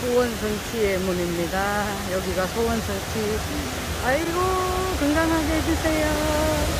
소원성취의 문입니다. 여기가 소원성취. 아이고, 건강하게 해주세요.